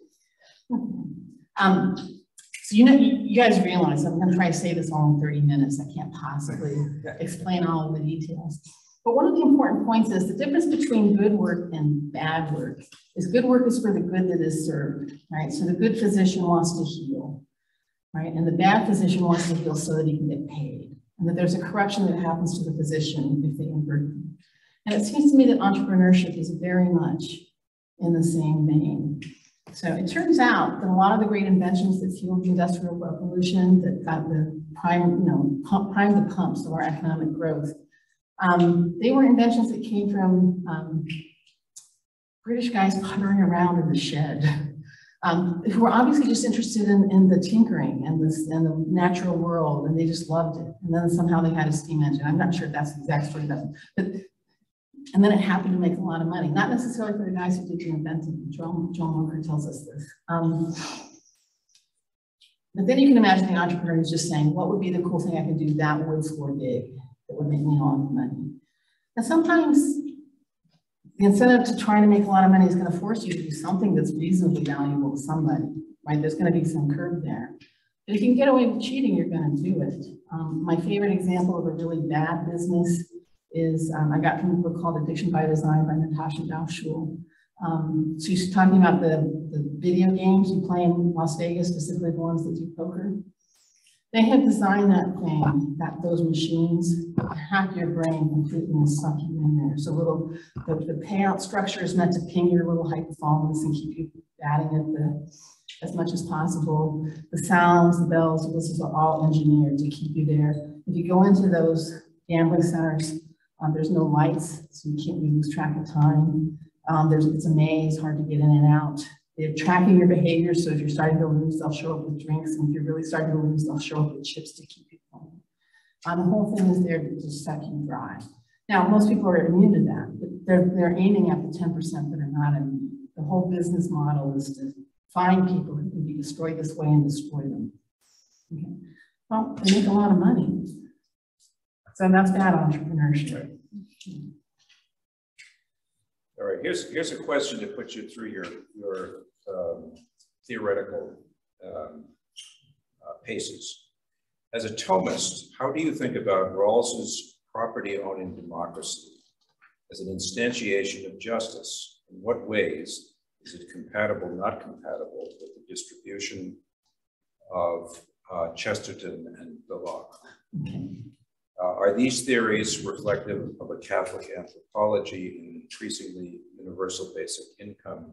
Um, so you know, you, guys realize I'm going to try to say this all in 30 minutes. I can't possibly explain all of the details. But one of the important points is the difference between good work and bad work is good work is for the good that is served, right? So the good physician wants to heal, right? And the bad physician wants to heal so that he can get paid. And that there's a corruption that happens to the physician if they invert. And it seems to me that entrepreneurship is very much in the same vein. So it turns out that a lot of the great inventions that fueled the industrial revolution, that got the prime, you know, pump, prime the pumps of our economic growth, um, they were inventions that came from um, British guys puttering around in the shed, um, who were obviously just interested in, in the tinkering and, this, and the natural world, and they just loved it. And then somehow they had a steam engine. I'm not sure if that's the exact story, but and then it happened to make a lot of money, not necessarily for the guys who did the inventing. Joel, Joel Mokyr tells us this. Um, but then you can imagine the entrepreneur who's just saying, what would be the cool thing I could do that would score big, that would make me a lot of money? And sometimes the incentive to try to make a lot of money is going to force you to do something that's reasonably valuable to somebody, right? There's going to be some curve there. But if you can get away with cheating, you're going to do it. Um, my favorite example of a really bad business is um, I got from a book called Addiction by Design by Natasha Dow Um, she's talking about the, the video games you play in Las Vegas, specifically the ones that do poker. They have designed that thing, that those machines, hack your brain completely and suck you in there. So little, the, the payout structure is meant to ping your little hypothalamus and keep you batting at the, as much as possible. The sounds, the bells, the whistles are all engineered to keep you there. If you go into those gambling centers, um, there's no lights, so you can't lose track of time. Um, there's, it's a maze, hard to get in and out. They're tracking your behavior, so if you're starting to lose, they'll show up with drinks, and if you're really starting to lose, they'll show up with chips to keep you going. Um, the whole thing is there to just suck you dry. Now, most people are immune to that, but they're, they're aiming at the 10% that are not immune. The whole business model is to find people who can be destroyed this way and destroy them. Okay. Well, they make a lot of money. So that's bad entrepreneurship. All right, here's, here's a question to put you through your, your um, theoretical um, uh, paces. As a Thomist, how do you think about Rawls's property-owning democracy as an instantiation of justice? In what ways is it compatible, not compatible with the distribution of uh, Chesterton and Belloc? Okay. Uh, are these theories reflective of a Catholic anthropology and increasingly universal basic income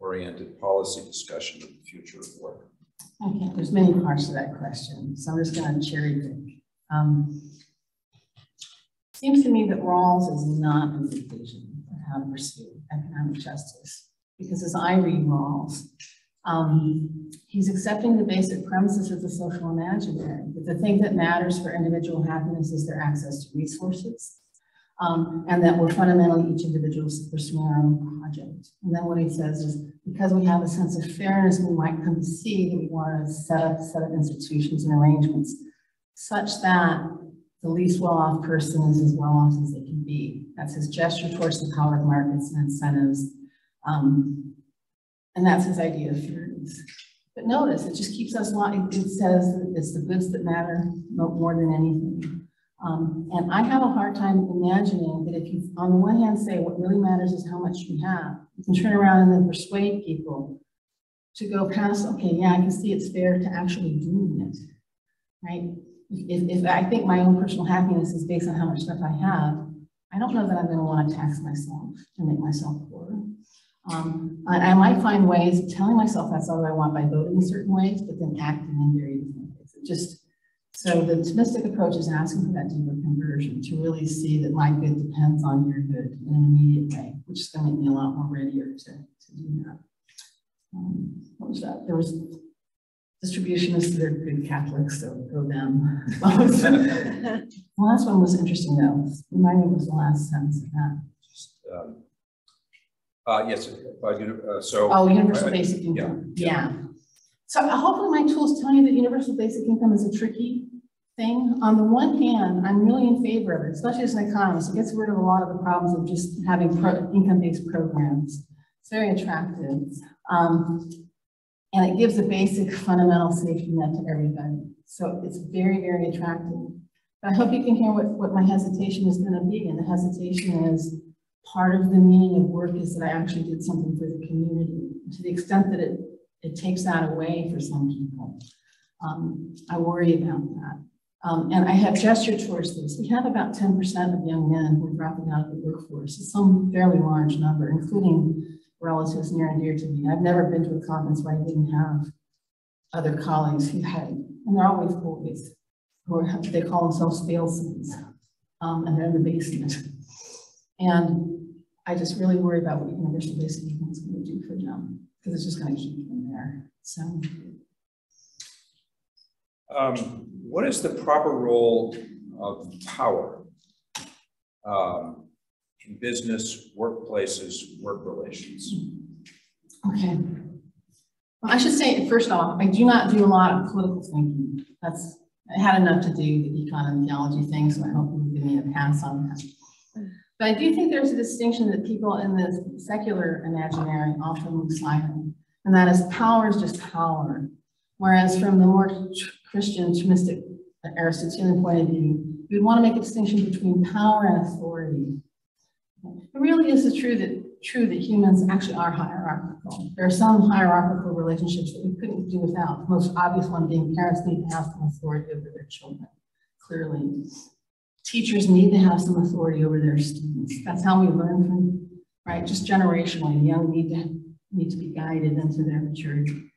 oriented policy discussion of the future of work. Okay, there's many parts to that question, so I'm just gonna cherry pick. Um, Seems to me that Rawls is not an indication of how to pursue economic justice, because as I read Rawls, um, he's accepting the basic premises of the social imaginary, that the thing that matters for individual happiness is their access to resources, um, and that we're fundamentally each individual is pursuing our own project. And then what he says is, because we have a sense of fairness, we might come to see that we want to set up set of institutions and arrangements such that the least well-off person is as well-off as they can be. That's his gesture towards the power of markets and incentives. Um, and that's his idea of fairness. But notice, it just keeps us, it says it's the goods that matter more than anything. Um, and I have a hard time imagining that if you, on the one hand, say what really matters is how much you have, you can turn around and then persuade people to go past, okay, yeah, I can see it's fair to actually doing it, right? If, if I think my own personal happiness is based on how much stuff I have, I don't know that I'm gonna wanna tax myself and make myself. Um, I, I might find ways of telling myself that's all I want by voting in certain ways, but then acting in very different ways. It just, so the Thomistic approach is asking for that deeper conversion, to really see that my good depends on your good in an immediate way, which is gonna make me a lot more readier to, to do that. Um, What was that? There was distributionists that are good Catholics, so go them. (laughs) The last one was interesting though. Remind me was the last sentence of that? Um, Uh, yes, uh, uh, so. Oh, universal I- basic income, yeah. So uh, hopefully my tools tell you that universal basic income is a tricky thing. On the one hand, I'm really in favor of it, especially as an economist. It gets rid of a lot of the problems of just having pro- income-based programs. It's very attractive. Um, and it gives a basic fundamental safety net to everybody. So it's very, very attractive. But I hope you can hear what, what my hesitation is gonna be, and the hesitation is part of the meaning of work is that I actually did something for the community. To the extent that it, it takes that away for some people, um, I worry about that. Um, and I have gestured towards this. We have about ten percent of young men who are dropping out of the workforce. It's some fairly large number, including relatives near and dear to me. I've never been to a conference where I didn't have other colleagues who had, and they're always boys, who are, they call themselves failsons, um, and they're in the basement. And I just really worry about what universal basic income is going to do for them, because it's just going to keep them there. So, Um, what is the proper role of power um, in business, workplaces, work relations? okay. Well, I should say, first off, I do not do a lot of political thinking. That's, I had enough to do the econ theology thing, so I hope you give me a pass on that. But I do think there's a distinction that people in the secular imaginary often lose sight of, and that is power is just power. Whereas from the more Christian, Thomistic, uh, Aristotelian point of view, we would want to make a distinction between power and authority. It really is true that, true that humans actually are hierarchical. There are some hierarchical relationships that we couldn't do without. The most obvious one being parents need to have some authority over their children, clearly. Teachers need to have some authority over their students. That's how we learn from, right, just generationally, young need to, need to be guided into their maturity.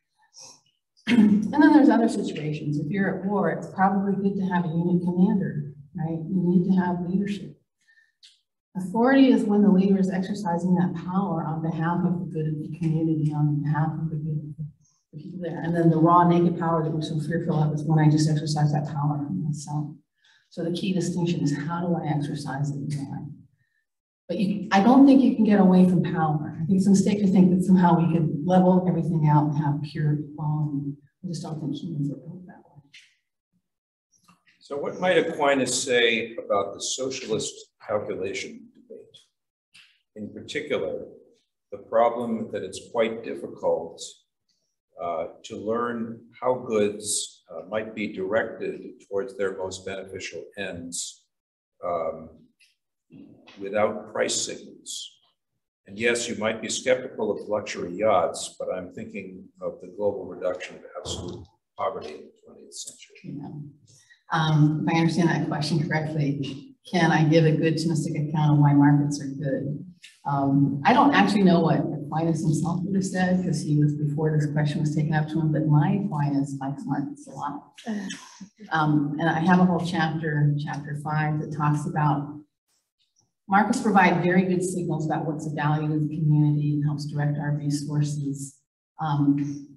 (clears throat) And then there's other situations. If you're at war, it's probably good to have a unit commander, right? You need to have leadership. Authority is when the leader is exercising that power on behalf of the good of the community, on behalf of the good of the people there. And then the raw naked power that we're so fearful of is when I just exercise that power on myself. So the key distinction is how do I exercise and why? But you, I don't think you can get away from power. I think it's a mistake to think that somehow we could level everything out and have pure equality. I just don't think humans are built that way. So what might Aquinas say about the socialist calculation debate? In particular, the problem that it's quite difficult uh, to learn how goods uh, might be directed towards their most beneficial ends um, without price signals. And yes, you might be skeptical of luxury yachts, but I'm thinking of the global reduction of absolute poverty in the 20th century. Know, um, if I understand that question correctly, can I give a good Thomistic account of why markets are good? Um, I don't actually know what Aquinas himself would have said, because he was before this question was taken up to him, but my Aquinas likes markets a lot. Um, and I have a whole chapter, chapter five, that talks about markets provide very good signals about what's of value to the community and helps direct our resources. Um,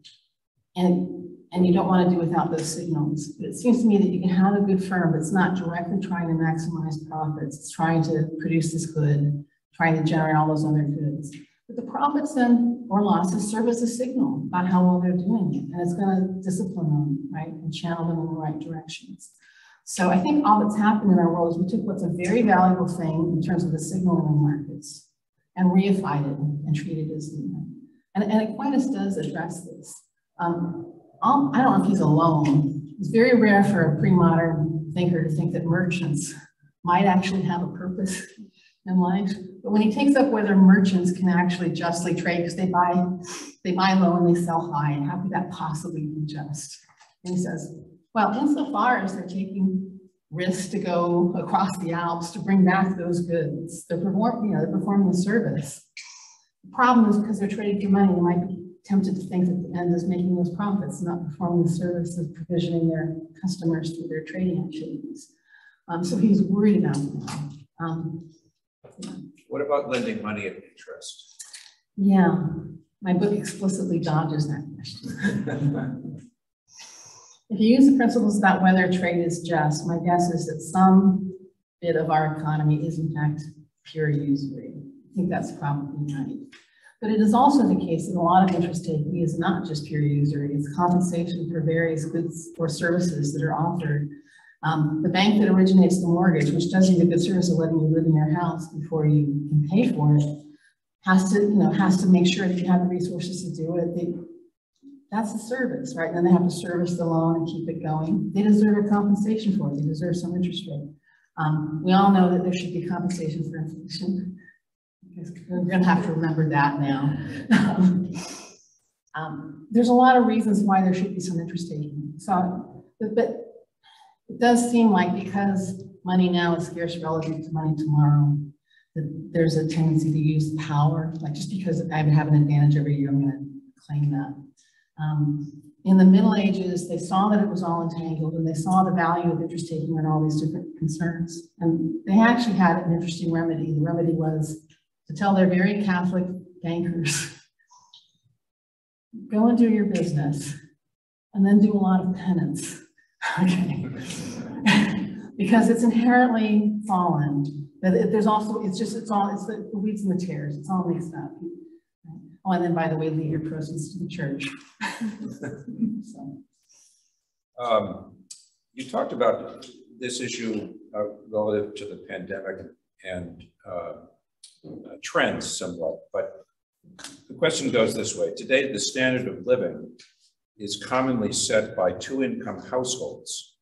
and, and you don't want to do without those signals. But it seems to me that you can have a good firm, it's not directly trying to maximize profits. It's trying to produce this good, trying to generate all those other goods. But the profits then or losses serve as a signal about how well they're doing it. And it's going to discipline them, right? And channel them in the right directions. So I think all that's happened in our world is we took what's a very valuable thing in terms of the signaling in the markets and reified it and treated it as human. And, and Aquinas does address this. Um, I don't know if he's alone. It's very rare for a pre-modern thinker to think that merchants might actually have a purpose in life. But when he takes up whether merchants can actually justly trade because they buy, they buy low and they sell high, and how could that possibly be just? And he says, well, insofar as they're taking risks to go across the Alps to bring back those goods, they're performing, you know, they're performing a service. The problem is because they're trading for money, they might be tempted to think that the end is making those profits, not performing the service of provisioning their customers through their trading activities. Um, so he's worried about that. Um, What about lending money at interest? yeah, my book explicitly dodges that question. (laughs) If you use the principles about whether trade is just, my guess is that some bit of our economy is in fact pure usury. I think that's probably right. But it is also the case that a lot of interest taking is not just pure usury, it's compensation for various goods or services that are offered. Um, the bank that originates the mortgage, which does you the good service of letting you live in your house before you can pay for it, has to, you know, has to make sure that you have the resources to do it. They, that's the service, right? Then they have to service the loan and keep it going. They deserve a compensation for it. They deserve some interest rate. Um, we all know that there should be compensation for inflation. We're going to have to remember that now. (laughs) um, there's a lot of reasons why there should be some interest taken. So, but, but it does seem like because money now is scarce relative to money tomorrow, that there's a tendency to use power. Like just because I have an advantage every year, I'm going to claim that. Um, in the Middle Ages, they saw that it was all entangled and they saw the value of interest taking on all these different concerns. And they actually had an interesting remedy. The remedy was to tell their very Catholic bankers, go and do your business and then do a lot of penance. Okay. (laughs) because it's inherently fallen. There's also, it's just, it's all, it's the weeds and the tares. It's all mixed up. Oh, and then by the way, leave your proceeds to the church. (laughs) so. um, you talked about this issue uh, relative to the pandemic and uh, uh, trends somewhat, but the question goes this way. Today, the standard of living is commonly set by two income households.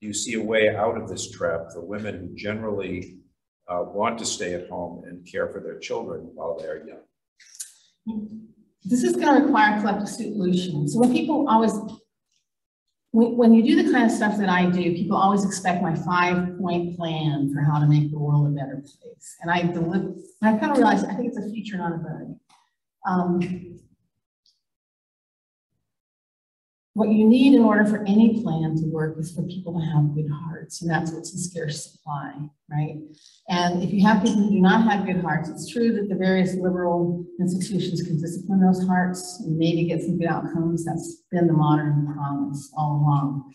Do you see a way out of this trap for women who generally uh, want to stay at home and care for their children while they are young? This is going to require collective solutions. So when people always, when, you do the kind of stuff that I do, people always expect my five point plan for how to make the world a better place. And I deliver, I kind of realized I think it's a feature, not a bug. Um, what you need in order for any plan to work is for people to have good hearts, and that's what's in scarce supply, right? And if you have people who do not have good hearts, it's true that the various liberal institutions can discipline those hearts and maybe get some good outcomes. That's been the modern promise all along.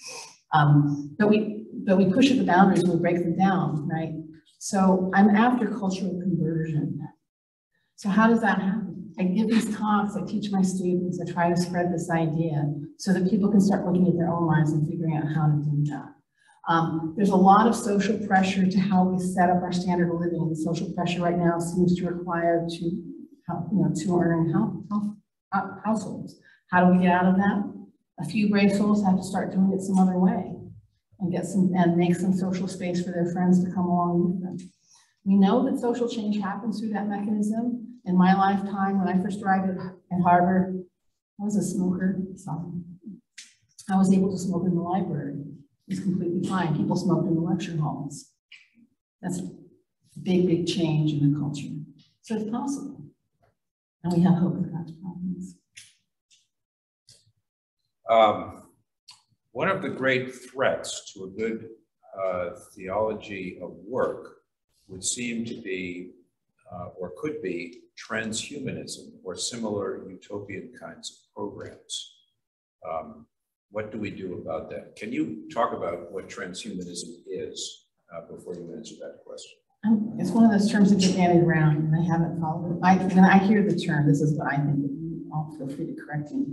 Um, but we but we push at the boundaries and we break them down, right? So I'm after cultural conversion. So how does that happen? I give these talks, I teach my students, I try to spread this idea so that people can start looking at their own lives and figuring out how to do that. Um, there's a lot of social pressure to how we set up our standard of living. social pressure right now seems to require to, you know, to earn households. How do we get out of that? A few brave souls have to start doing it some other way and get some and make some social space for their friends to come along with them. We know that social change happens through that mechanism. In my lifetime, when I first arrived at Harvard, I was a smoker. So I was able to smoke in the library It was completely fine. People smoked in the lecture halls. That's a big, big change in the culture. So it's possible. And we have hope in God's providence. Um, One of the great threats to a good uh, theology of work would seem to be, uh, or could be, transhumanism or similar utopian kinds of programs. Um, What do we do about that? Can you talk about what transhumanism is uh, before you answer that question? Um, It's one of those terms that get bandied around and I haven't followed it. I, when I hear the term, this is what I think, all feel free to correct me.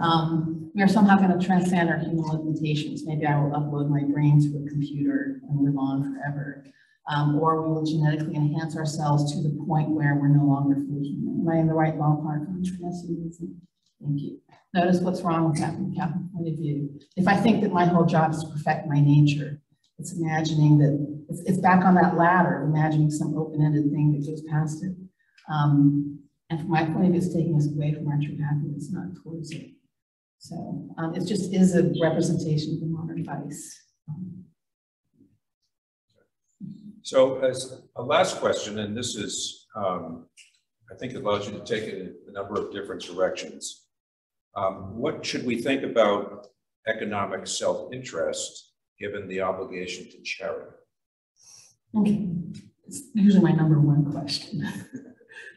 Um, we are somehow going to transcend our human limitations. Maybe I will upload my brain to a computer and live on forever. Um, or we will genetically enhance ourselves to the point where we're no longer fully human. Am I in the right ballpark on transhumanism? Thank you. Notice what's wrong with that from a Catholic point of view. If I think that my whole job is to perfect my nature, it's imagining that, it's, it's back on that ladder, imagining some open-ended thing that goes past it. Um, and from my point of view, it's taking us away from our true happiness, not towards it. So um, it just is a representation of the modern vice. Um, So as a last question, and this is, um, I think it allows you to take it in a number of different directions. Um, What should we think about economic self-interest, given the obligation to charity? Okay, it's usually my number one question.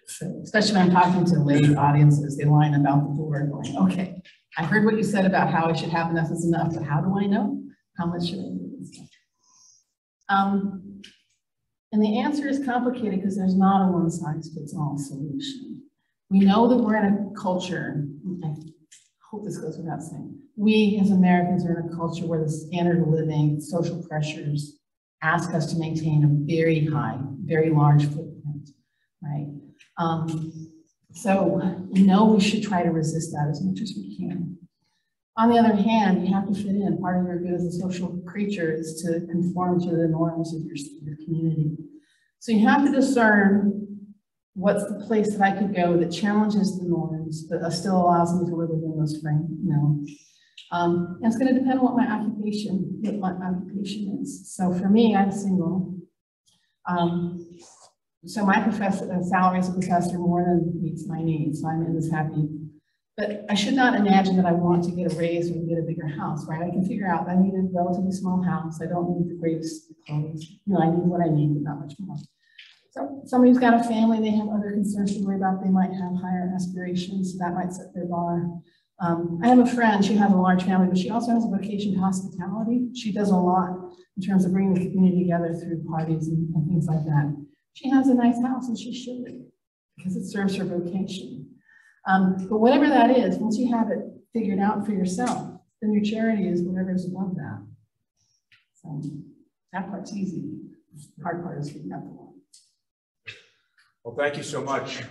So, especially when I'm talking to lay audiences, they line about the door going, okay, I heard what you said about how I should have enough is enough, but how do I know? How much should I do? Um, and the answer is complicated because there's not a one size fits all solution. We know that we're in a culture, I hope this goes without saying, we as Americans are in a culture where the standard of living, social pressures ask us to maintain a very high, very large footprint, right? Um, so we know we should try to resist that as much as we can. On the other hand, you have to fit in. Part of your good as a social creature is to conform to the norms of your, your community. So you have to discern what's the place that I could go that challenges the norms, but still allows me to live within those frame, you know. Um, and it's going to depend on what my occupation, what my occupation is. So for me, I'm single. Um, so my professor, uh, salary as a professor more than meets my needs, so I'm in this happy. But I should not imagine that I want to get a raise or get a bigger house, right? I can figure out I need a relatively small house. I don't need the greatest clothes. You know, I need what I need, but not much more. So somebody who's got a family, they have other concerns to worry about. They might have higher aspirations. So that might set their bar. Um, I have a friend, she has a large family, but she also has a vocation to hospitality. She does a lot in terms of bringing the community together through parties and, and things like that. She has a nice house and she should because it serves her vocation. Um, but whatever that is, once you have it figured out for yourself, then your charity is whatever's above that. So that part's easy. The hard part is figuring out the one. Well, thank you so much.